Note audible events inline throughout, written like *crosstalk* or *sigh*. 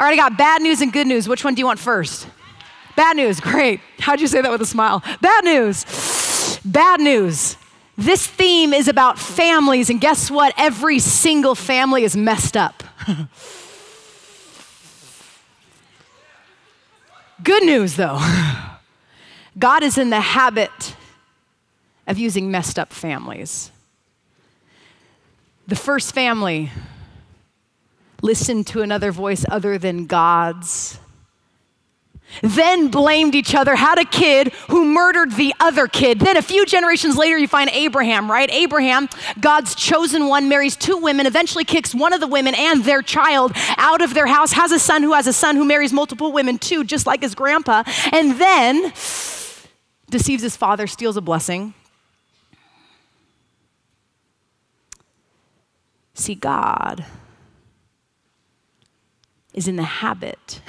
All right, I got bad news and good news. Which one do you want first? Bad news, *laughs* great. How'd you say that with a smile? Bad news. *sighs* Bad news. This theme is about families, and guess what? Every single family is messed up. *laughs* Good news, though. *laughs* God is in the habit of using messed up families. The first family listened to another voice other than God's then blamed each other, had a kid who murdered the other kid. Then a few generations later, you find Abraham, right? Abraham, God's chosen one, marries two women, eventually kicks one of the women and their child out of their house, has a son who has a son who marries multiple women too, just like his grandpa, and then deceives his father, steals a blessing. See, God is in the habit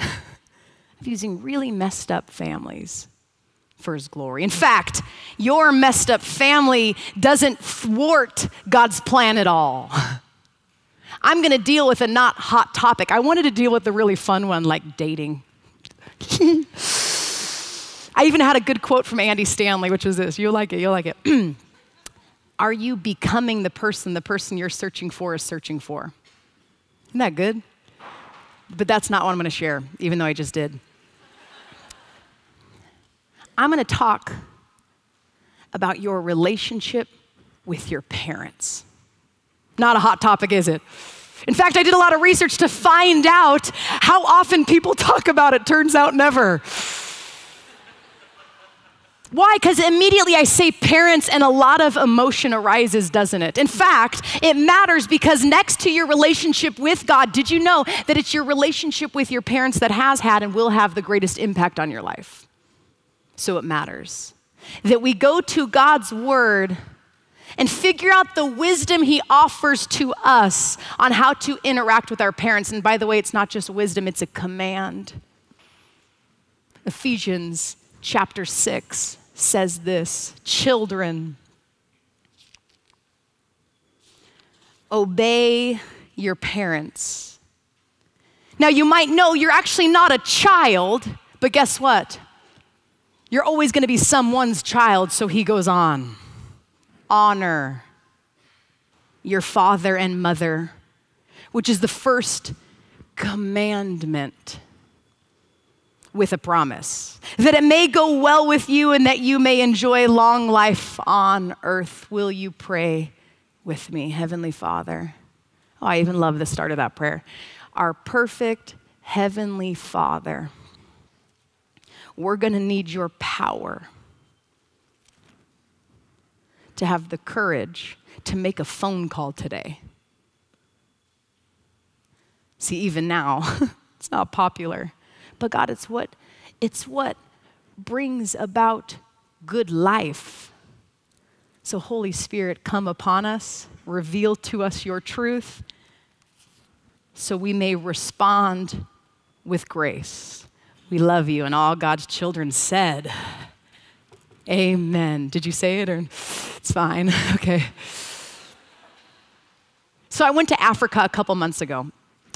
of using really messed up families for his glory. In fact, your messed up family doesn't thwart God's plan at all. I'm going to deal with a not hot topic. I wanted to deal with the really fun one, like dating. I even had a good quote from Andy Stanley, which was this you'll like it, you'll like it. *clears throat* Are you becoming the person the person you're searching for is searching for? Isn't that good? But that's not what I'm going to share, even though I just did. I'm going to talk about your relationship with your parents. Not a hot topic, is it? In fact, I did a lot of research to find out how often people *laughs* talk about it. Turns out never. Why? Because immediately I say parents and a lot of emotion arises, doesn't it? In fact, it matters because next to your relationship with God, did you know that it's your relationship with your parents that has had and will have the greatest impact on your life? So it matters that we go to God's word and figure out the wisdom he offers to us on how to interact with our parents. And by the way, it's not just wisdom, it's a command. Ephesians chapter 6 says this Children, obey your parents. Now, you might know you're actually not a child, but guess what? You're always going to be someone's child, so he goes on. Honor your father and mother, which is the first commandment with a promise that it may go well with you and that you may enjoy long life on earth. Will you pray with me, Heavenly Father? Oh, I even love the start of that prayer. Our perfect Heavenly Father, we're going to need your power to have the courage to make a phone call today. See, even now, *laughs* it's not popular but God, it's what, it's what brings about good life. So, Holy Spirit, come upon us, reveal to us your truth, so we may respond with grace. We love you. And all God's children said, Amen. Did you say it or it's fine? *laughs* Okay. So I went to Africa a couple months ago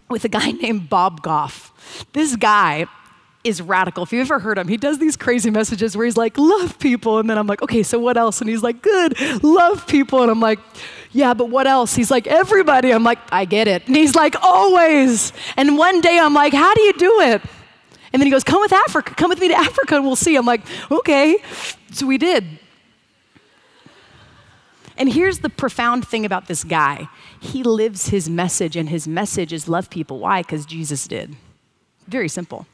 with a guy *laughs* named Bob Goff. This guy is radical. If you've ever heard him, he does these crazy messages where he's like, love people. And then I'm like, okay, so what else? And he's like, good, love people. And I'm like, yeah, but what else? He's like, everybody. I'm like, I get it. And he's like, always. And one day I'm like, how do you do it? And then he goes, come with Africa, come with me to Africa and we'll see. I'm like, okay. So we did. And here's the profound thing about this guy he lives his message, and his message is love people. Why? Because Jesus did. Very simple.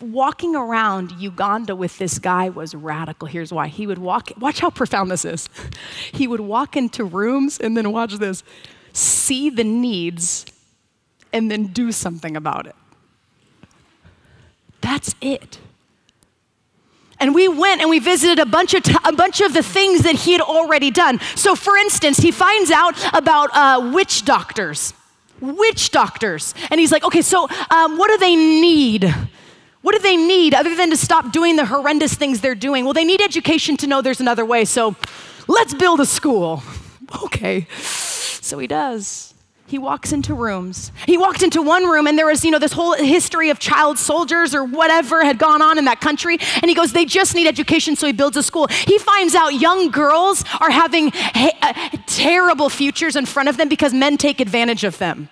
Walking around Uganda with this guy was radical. Here's why. He would walk, watch how profound this is. *laughs* He would walk into rooms and then watch this, see the needs, and then do something about it. That's it. And we went and we visited a bunch of, t- a bunch of the things that he had already done. So, for instance, he finds out about uh, witch doctors. Witch doctors. And he's like, okay, so um, what do they need? What do they need other than to stop doing the horrendous things they're doing? Well, they need education to know there's another way. So let's build a school. *laughs* Okay. So he does. He walks into rooms. He walked into one room and there was, you know, this whole history of child soldiers or whatever had gone on in that country. And he goes, they just need education, so he builds a school. He finds out young girls are having ha- uh, terrible futures in front of them because men take advantage of them.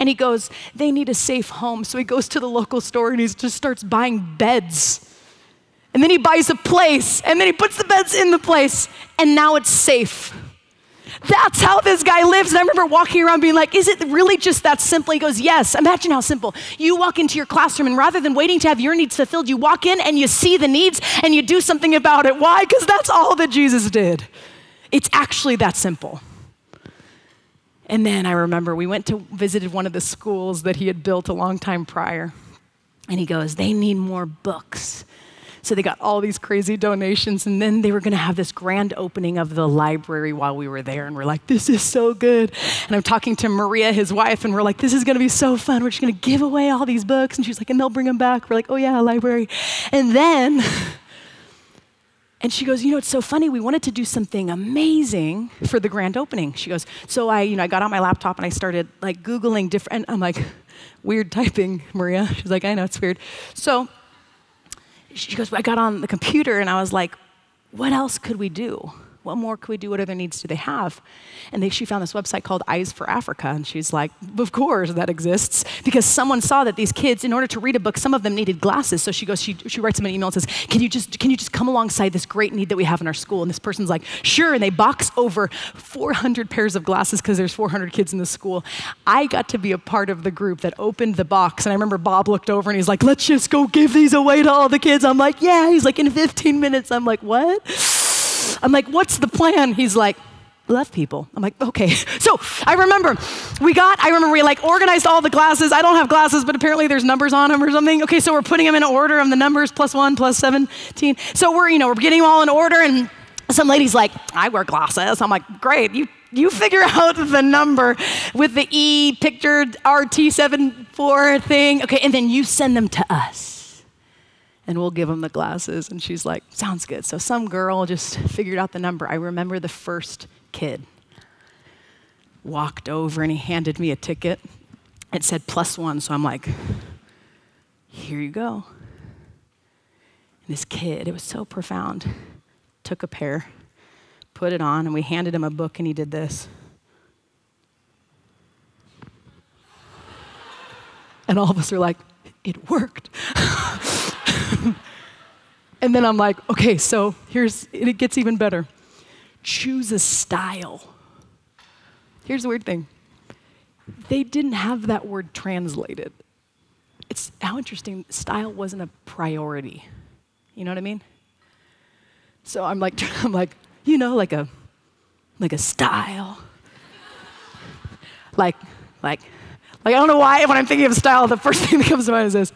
And he goes, they need a safe home. So he goes to the local store and he just starts buying beds. And then he buys a place and then he puts the beds in the place and now it's safe. That's how this guy lives. And I remember walking around being like, is it really just that simple? He goes, yes. Imagine how simple. You walk into your classroom and rather than waiting to have your needs fulfilled, you walk in and you see the needs and you do something about it. Why? Because that's all that Jesus did. It's actually that simple. And then I remember we went to visited one of the schools that he had built a long time prior. And he goes, they need more books. So they got all these crazy donations, and then they were going to have this grand opening of the library while we were there. And we're like, this is so good. And I'm talking to Maria, his wife, and we're like, this is going to be so fun. We're just going to give away all these books. And she's like, and they'll bring them back. We're like, oh yeah, library. And then, *laughs* and she goes, you know, it's so funny. We wanted to do something amazing for the grand opening. She goes, so I, you know, I got on my laptop and I started like Googling different, I'm like, *laughs* weird typing, Maria. She's like, I know, it's weird. So she goes, I got on the computer and I was like, what else could we do? What more could we do? What other needs do they have? And they, she found this website called Eyes for Africa. And she's like, Of course that exists. Because someone saw that these kids, in order to read a book, some of them needed glasses. So she goes, she, she writes them an email and says, can you, just, can you just come alongside this great need that we have in our school? And this person's like, Sure. And they box over 400 pairs of glasses because there's 400 kids in the school. I got to be a part of the group that opened the box. And I remember Bob looked over and he's like, Let's just go give these away to all the kids. I'm like, Yeah. He's like, In 15 minutes. I'm like, What? I'm like, what's the plan? He's like, love people. I'm like, okay. *laughs* So I remember we got, I remember we like organized all the glasses. I don't have glasses, but apparently there's numbers on them or something. Okay, so we're putting them in order of the numbers plus one, plus 17. So we're, you know, we're getting them all in order and some lady's like, I wear glasses. I'm like, great, you you figure *laughs* out the number with the E pictured RT74 thing. Okay, and then you send them to us and we'll give them the glasses. And she's like, sounds good. So some girl just *laughs* figured out the number. I remember the first kid walked over and he handed me a ticket. It said plus one. So I'm like, here you go. And this kid, it was so profound, took a pair, put it on, and we handed him a book, and he did this. And all of us are like, it worked. *laughs* *laughs* and then I'm like, okay, so here's, it gets even better. Choose a style. Here's the weird thing they didn't have that word translated. It's how interesting, style wasn't a priority. You know what I mean? So I'm like, *laughs* I'm like, you know, like a, like a style. like, like, like I don't know why when I'm thinking of style, the first *laughs* thing that comes to mind is this.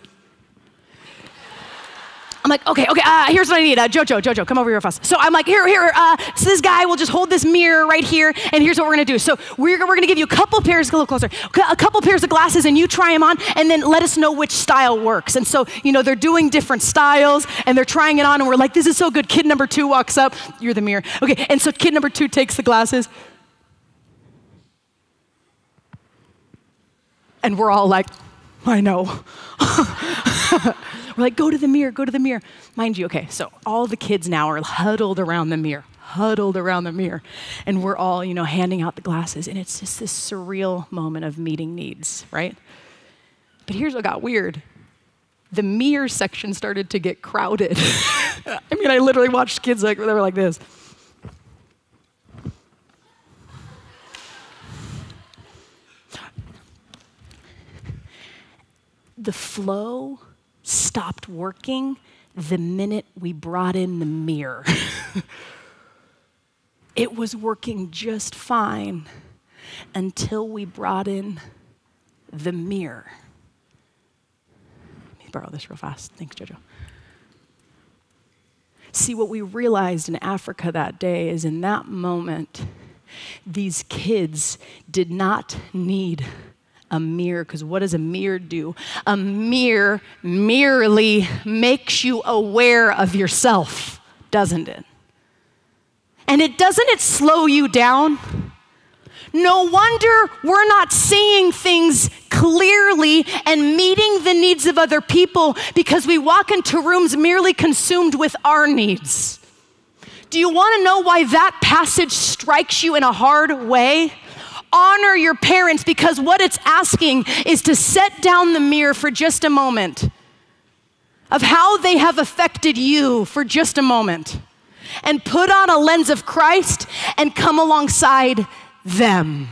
I'm like, okay, okay, uh, here's what I need. Uh, Jojo, Jojo, come over here fast. So I'm like, here, here, uh, so this guy will just hold this mirror right here, and here's what we're gonna do. So we're, we're gonna give you a couple pairs, a little closer, a couple pairs of glasses, and you try them on, and then let us know which style works. And so, you know, they're doing different styles, and they're trying it on, and we're like, this is so good. Kid number two walks up, you're the mirror. Okay, and so kid number two takes the glasses, and we're all like, I know. *laughs* We're like, go to the mirror, go to the mirror. Mind you, okay, so all the kids now are huddled around the mirror, huddled around the mirror. And we're all, you know, handing out the glasses. And it's just this surreal moment of meeting needs, right? But here's what got weird the mirror section started to get crowded. *laughs* I mean, I literally watched kids like, they were like this. The flow stopped working the minute we brought in the mirror. *laughs* it was working just fine until we brought in the mirror. Let me borrow this real fast. Thanks, JoJo. See, what we realized in Africa that day is in that moment, these kids did not need a mirror, because what does a mirror do? A mirror merely makes you aware of yourself, doesn't it? And it doesn't it slow you down? No wonder we're not seeing things clearly and meeting the needs of other people because we walk into rooms merely consumed with our needs. Do you want to know why that passage strikes you in a hard way? Honor your parents because what it's asking is to set down the mirror for just a moment of how they have affected you for just a moment and put on a lens of Christ and come alongside them.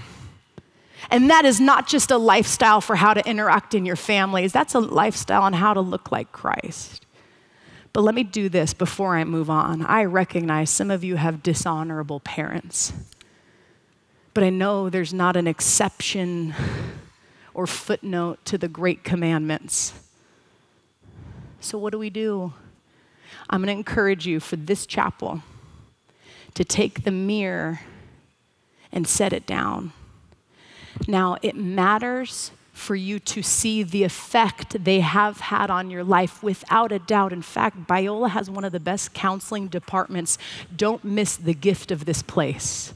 And that is not just a lifestyle for how to interact in your families, that's a lifestyle on how to look like Christ. But let me do this before I move on. I recognize some of you have dishonorable parents, but I know there's not an exception or footnote to the great commandments. So, what do we do? I'm going to encourage you for this chapel to take the mirror and set it down. Now, it matters for you to see the effect they have had on your life without a doubt. In fact, Biola has one of the best counseling departments. Don't miss the gift of this place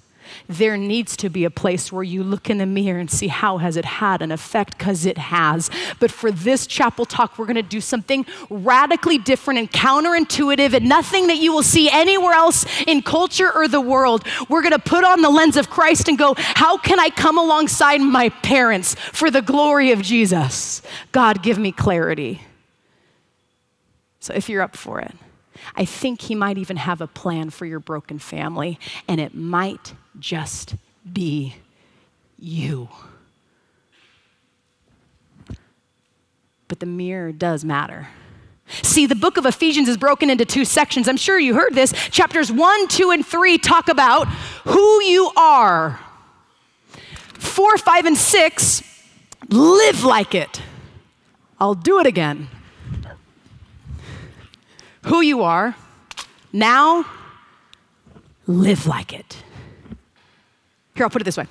there needs to be a place where you look in the mirror and see how has it had an effect because it has. But for this chapel talk we're going to do something radically different and counterintuitive and nothing that you will see anywhere else in culture or the world. We're going to put on the lens of christ and go how can i come alongside my parents for the glory of jesus? God give me clarity. So if you're up for it I think he might even have a plan for your broken family, and it might just be you. But the mirror does matter. See, the book of Ephesians is broken into two sections. I'm sure you heard this. Chapters 1, 2, and 3 talk about who you are. 4, 5, and 6 live like it. I'll do it again who you are, now live like it. Here, I'll put it this way.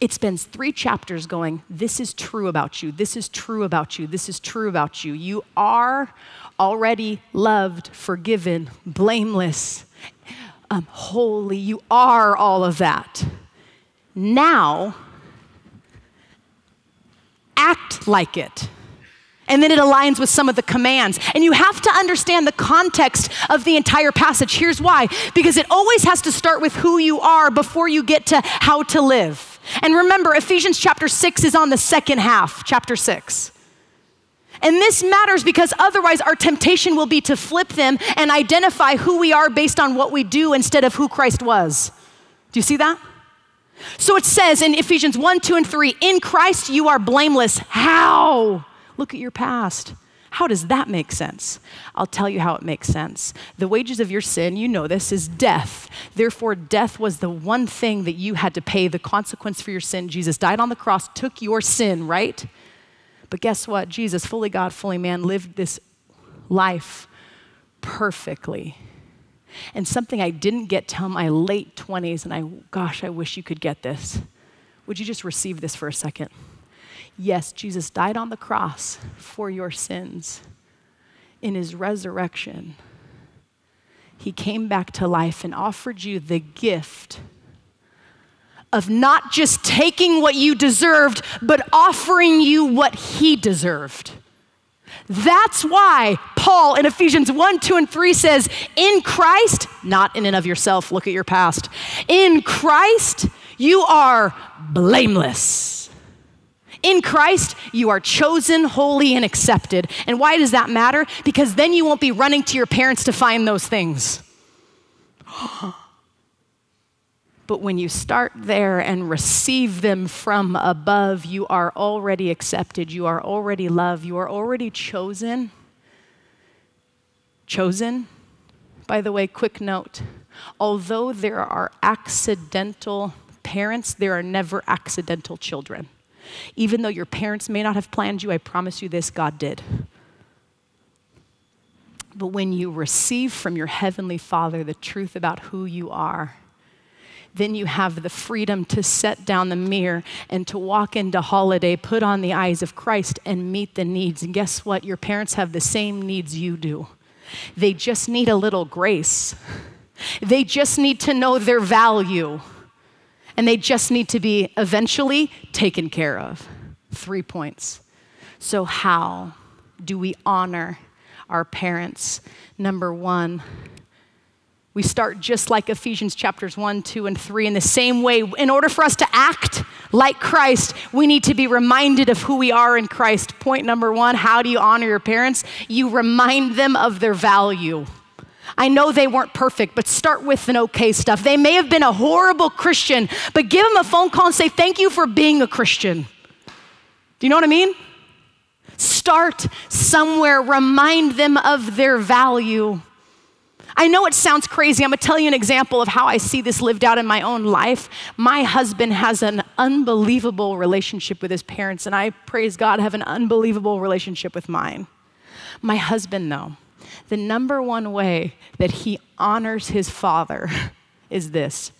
It spends three chapters going, This is true about you, this is true about you, this is true about you. You are already loved, forgiven, blameless, um, holy. You are all of that. Now, act like it and then it aligns with some of the commands. And you have to understand the context of the entire passage. Here's why because it always has to start with who you are before you get to how to live. And remember, Ephesians chapter 6 is on the second half, chapter 6. And this matters because otherwise our temptation will be to flip them and identify who we are based on what we do instead of who Christ was. Do you see that? So it says in Ephesians 1, 2, and 3 in Christ you are blameless. How? Look at your past. How does that make sense? I'll tell you how it makes sense. The wages of your sin, you know this, is death. Therefore, death was the one thing that you had to pay, the consequence for your sin. Jesus died on the cross, took your sin, right? But guess what? Jesus, fully God, fully man, lived this life perfectly. And something I didn't get till my late 20s, and I, gosh, I wish you could get this. Would you just receive this for a second? Yes, Jesus died on the cross for your sins. In his resurrection, he came back to life and offered you the gift of not just taking what you deserved, but offering you what he deserved. That's why Paul in Ephesians 1, 2, and 3 says, In Christ, not in and of yourself, look at your past, in Christ, you are blameless. In Christ, you are chosen, holy, and accepted. And why does that matter? Because then you won't be running to your parents to find those things. *gasps* But when you start there and receive them from above, you are already accepted, you are already loved, you are already chosen. Chosen, by the way, quick note although there are accidental parents, there are never accidental children. Even though your parents may not have planned you, I promise you this God did. But when you receive from your Heavenly Father the truth about who you are, then you have the freedom to set down the mirror and to walk into holiday, put on the eyes of Christ, and meet the needs. And guess what? Your parents have the same needs you do. They just need a little grace, they just need to know their value. And they just need to be eventually taken care of. Three points. So, how do we honor our parents? Number one, we start just like Ephesians chapters 1, 2, and 3 in the same way. In order for us to act like Christ, we need to be reminded of who we are in Christ. Point number one how do you honor your parents? You remind them of their value. I know they weren't perfect, but start with an okay stuff. They may have been a horrible Christian, but give them a phone call and say, Thank you for being a Christian. Do you know what I mean? Start somewhere, remind them of their value. I know it sounds crazy. I'm gonna tell you an example of how I see this lived out in my own life. My husband has an unbelievable relationship with his parents, and I praise God, have an unbelievable relationship with mine. My husband, though, the number one way that he honors his father *laughs* is this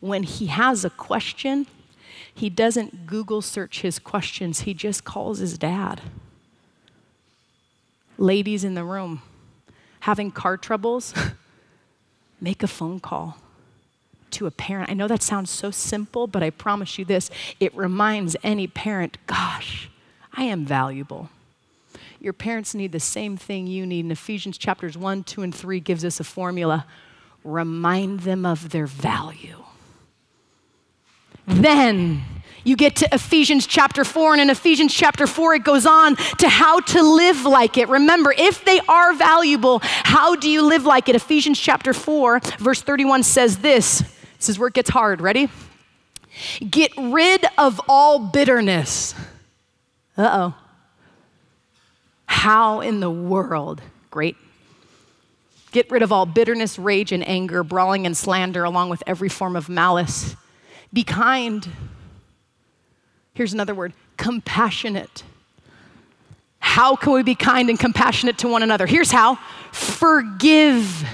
when he has a question, he doesn't Google search his questions, he just calls his dad. Ladies in the room, having car troubles, *laughs* make a phone call to a parent. I know that sounds so simple, but I promise you this it reminds any parent, gosh, I am valuable. Your parents need the same thing you need. In Ephesians chapters 1, 2, and 3 gives us a formula. Remind them of their value. Then you get to Ephesians chapter 4, and in Ephesians chapter 4, it goes on to how to live like it. Remember, if they are valuable, how do you live like it? Ephesians chapter 4, verse 31 says this. This is where it gets hard. Ready? Get rid of all bitterness. Uh oh. How in the world? Great. Get rid of all bitterness, rage, and anger, brawling and slander, along with every form of malice. Be kind Here's another word compassionate. How can we be kind and compassionate to one another? Here's how forgive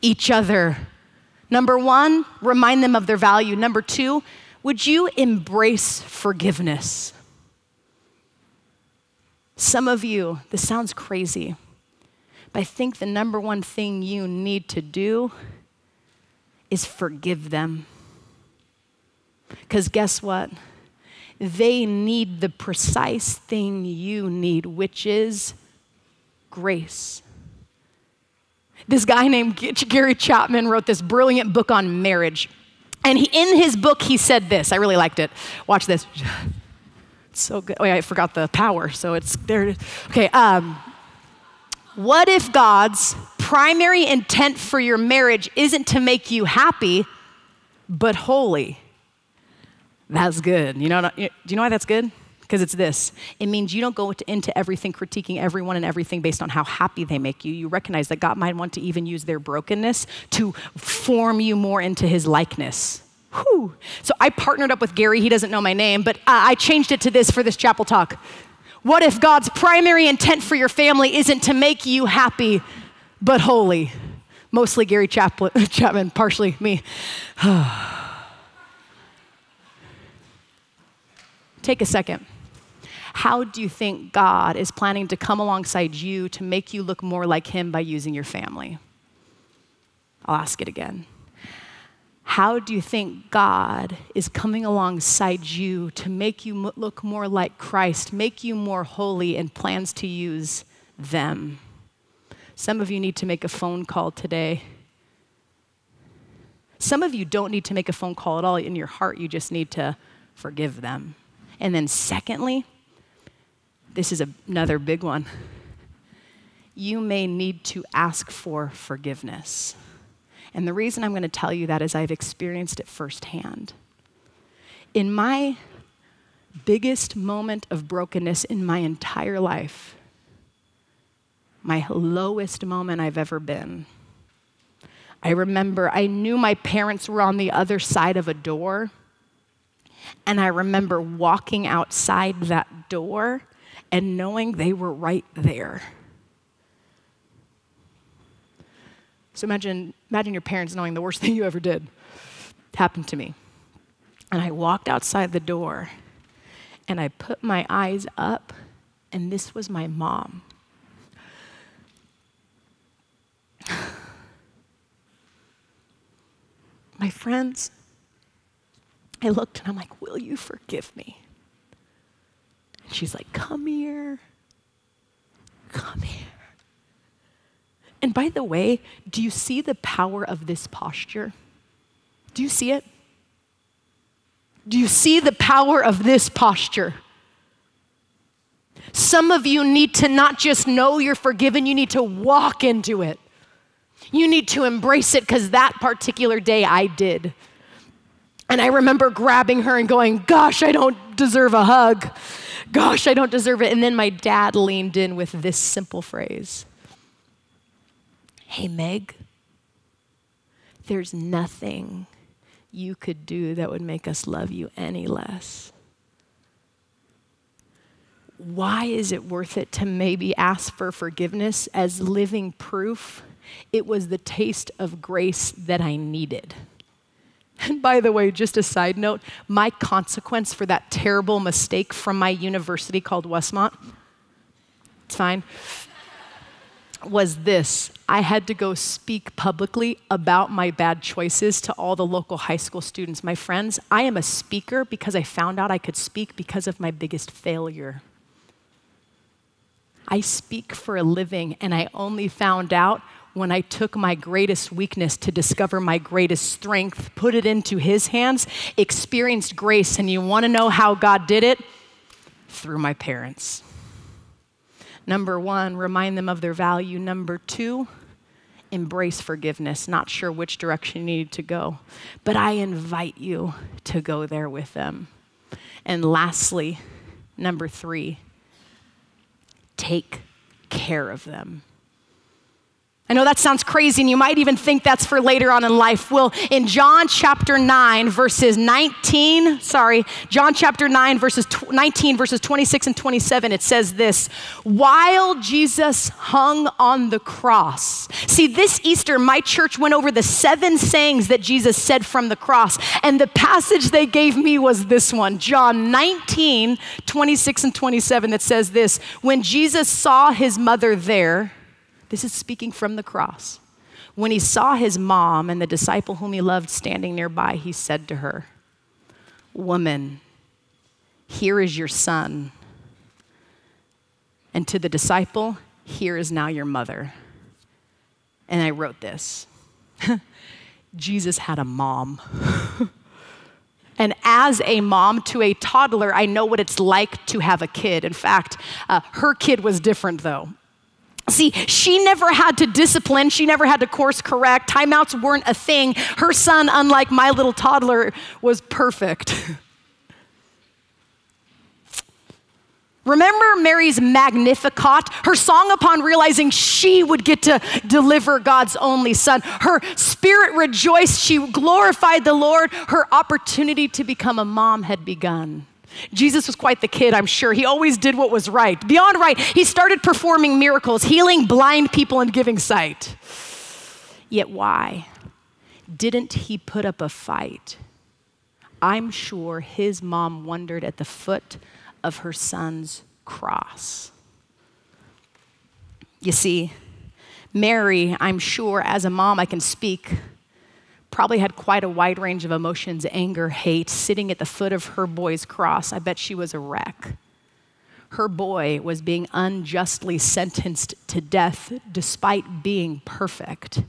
each other. Number one, remind them of their value. Number two, would you embrace forgiveness? Some of you, this sounds crazy, but I think the number one thing you need to do is forgive them. Because guess what? They need the precise thing you need, which is grace. This guy named Gary Chapman wrote this brilliant book on marriage. And he, in his book, he said this. I really liked it. Watch this. *laughs* So good. Oh, I forgot the power, so it's there. Okay. Um, what if God's primary intent for your marriage isn't to make you happy, but holy? That's good. You know, do you know why that's good? Because it's this it means you don't go into everything critiquing everyone and everything based on how happy they make you. You recognize that God might want to even use their brokenness to form you more into his likeness. Whew. So I partnered up with Gary. He doesn't know my name, but uh, I changed it to this for this chapel talk. What if God's primary intent for your family isn't to make you happy, but holy? Mostly Gary *laughs* Chapman, partially me. *sighs* Take a second. How do you think God is planning to come alongside you to make you look more like Him by using your family? I'll ask it again. How do you think God is coming alongside you to make you look more like Christ, make you more holy, and plans to use them? Some of you need to make a phone call today. Some of you don't need to make a phone call at all in your heart, you just need to forgive them. And then, secondly, this is another big one. You may need to ask for forgiveness. And the reason I'm going to tell you that is I've experienced it firsthand. In my biggest moment of brokenness in my entire life, my lowest moment I've ever been, I remember I knew my parents were on the other side of a door and I remember walking outside that door and knowing they were right there. So imagine, imagine your parents knowing the worst *laughs* thing you ever did happened to me. And I walked outside the door and I put my eyes up, and this was my mom. *sighs* My friends, I looked and I'm like, Will you forgive me? And she's like, Come here. Come here. And by the way, do you see the power of this posture? Do you see it? Do you see the power of this posture? Some of you need to not just know you're forgiven, you need to walk into it. You need to embrace it because that particular day I did. And I remember grabbing her and going, Gosh, I don't deserve a hug. Gosh, I don't deserve it. And then my dad leaned in with this simple phrase Hey, Meg, there's nothing you could do that would make us love you any less. Why is it worth it to maybe ask for forgiveness as living proof? It was the taste of grace that I needed. And by the way, just a side note, my consequence for that terrible mistake from my university called Westmont, it's fine, was this. I had to go speak publicly about my bad choices to all the local high school students. My friends, I am a speaker because I found out I could speak because of my biggest failure. I speak for a living, and I only found out when I took my greatest weakness to discover my greatest strength, put it into His hands, experienced grace. And you want to know how God did it? Through my parents. Number one, remind them of their value. Number two, embrace forgiveness. Not sure which direction you need to go, but I invite you to go there with them. And lastly, number three, take care of them. I know that sounds crazy, and you might even think that's for later on in life. Well, in John chapter 9, verses 19, sorry, John chapter 9, verses 19, verses 26 and 27, it says this While Jesus hung on the cross. See, this Easter, my church went over the seven sayings that Jesus said from the cross, and the passage they gave me was this one John 19, 26 and 27, that says this When Jesus saw his mother there, this is speaking from the cross. When he saw his mom and the disciple whom he loved standing nearby, he said to her, Woman, here is your son. And to the disciple, here is now your mother. And I wrote this *laughs* Jesus had a mom. *laughs* And as a mom to a toddler, I know what it's like to have a kid. In fact, uh, her kid was different though. See, she never had to discipline. She never had to course correct. Timeouts weren't a thing. Her son, unlike my little toddler, was perfect. *laughs* Remember Mary's Magnificat, her song upon realizing she would get to deliver God's only son. Her spirit rejoiced. She glorified the Lord. Her opportunity to become a mom had begun. Jesus was quite the kid, I'm sure. He always did what was right. Beyond right, he started performing miracles, healing blind people and giving sight. Yet why? Didn't he put up a fight? I'm sure his mom wondered at the foot of her son's cross. You see, Mary, I'm sure as a mom I can speak probably had quite a wide range of emotions anger, hate, sitting at the foot of her boy's cross. I bet she was a wreck. Her boy was being unjustly sentenced to death despite being perfect.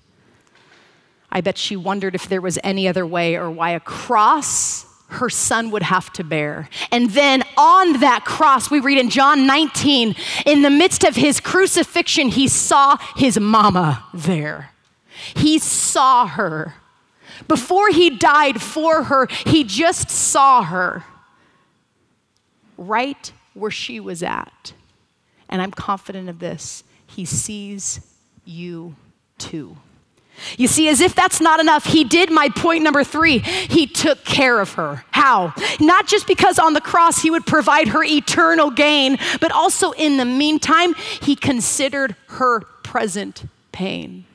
I bet she wondered if there was any other way or why a cross her son would have to bear. And then on that cross, we read in John 19, in the midst of his crucifixion, he saw his mama there. He saw her before he died for her, he just saw her right where she was at. And I'm confident of this. He sees you too. You see, as if that's not enough, he did my point number three. He took care of her. How? Not just because on the cross he would provide her eternal gain, but also in the meantime, he considered her present pain.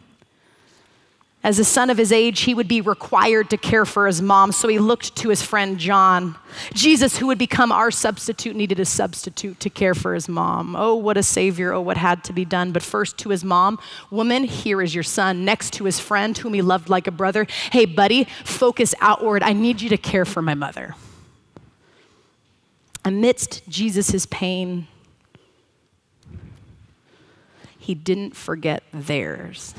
As a son of his age, he would be required to care for his mom, so he looked to his friend John. Jesus, who would become our substitute, needed a substitute to care for his mom. Oh, what a savior. Oh, what had to be done. But first to his mom, Woman, here is your son. Next to his friend, whom he loved like a brother, Hey, buddy, focus outward. I need you to care for my mother. Amidst Jesus' pain, he didn't forget theirs.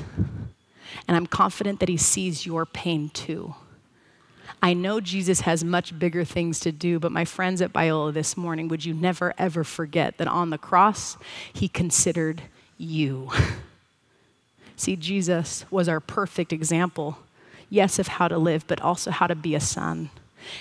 And I'm confident that He sees your pain too. I know Jesus has much bigger things to do, but my friends at Biola this morning, would you never ever forget that on the cross, He considered you. *laughs* See, Jesus was our perfect example, yes, of how to live, but also how to be a son.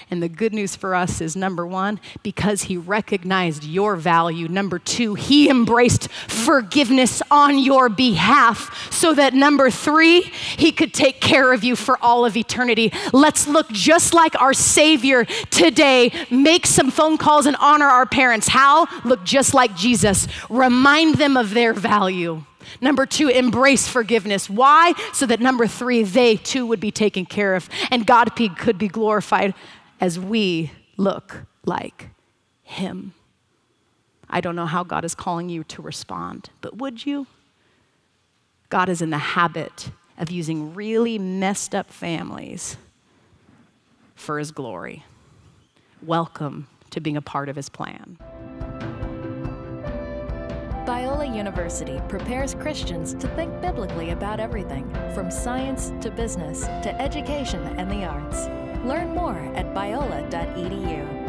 And the good news for us is number one, because he recognized your value. Number two, he embraced forgiveness on your behalf so that number three, he could take care of you for all of eternity. Let's look just like our Savior today. Make some phone calls and honor our parents. How? Look just like Jesus. Remind them of their value. Number two, embrace forgiveness. Why? So that number three, they too would be taken care of and God could be glorified as we look like Him. I don't know how God is calling you to respond, but would you? God is in the habit of using really messed up families for His glory. Welcome to being a part of His plan. Biola University prepares Christians to think biblically about everything from science to business to education and the arts. Learn more at biola.edu.